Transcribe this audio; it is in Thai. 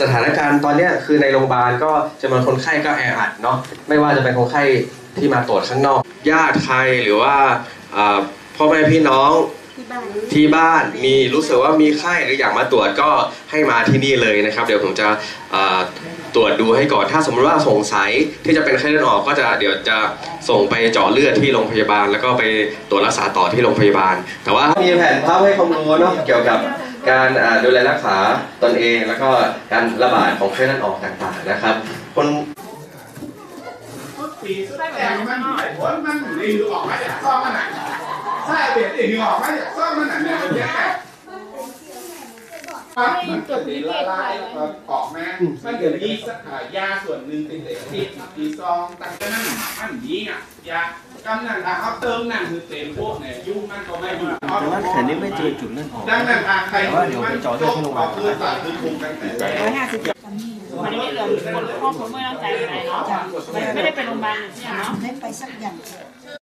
สถานการณ์ตอนนี้คือในโรงพยาบาลก็จำนวนคนไข้ก็แออัดเนาะไม่ว่าจะเป็นคนไข้ที่มาตรวจข้างนอกญาติใครหรือว่าพ่อแม่พี่น้องที่บ้านมีรู้สึกว่ามีไข้หรืออยากมาตรวจก็ให้มาที่นี่เลยนะครับ เดี๋ยวผมจะตรวจดูให้ก่อนถ้าสมมติว่าสงสัยที่จะเป็นไข้เลือดออกก็จะเดี๋ยวจะส่งไปเจาะเลือดที่โรงพยาบาล แล้วก็ไปตรวจรักษาต่อที่โรงพยาบาล แต่ว่ามีแผนภาพให้ความรู้เนาะเกี่ยวกับ การดูแลรักษาตนเองแล้วก็การระบาดของไข้เลือดออกต่างๆนะครับ คนปีแต่มันหมายผลมันรีวิวออกมาจากซ่องมันอะใช่เปลี่ยนรีวิวออกมาจากซ่องมันอะเนี่ยมันแย่มันเกิดดีละลายแล้วก็ออกมามันเกิดมียาส่วนหนึ่งติดติดตีซองตั้งๆนั้นมันยีอะยา กำนันถ้าเขาเติมนั่นคือเต็มพวกเนี่ยยุ่งมันก็ไม่มีแต่ว่าแขนนี้ไม่เจอจุดเลือดออกดังนั้นทางใครมันจบก็คือสารคือคุมกันแต่ร้อยห้าสิบวันนี้เหลือคนข้อครัวเมื่อตั้งใจอะไหนเนาะไม่ได้ไปโรงพยาบาลใช่ไหมเนาะไม่ไปสักอย่าง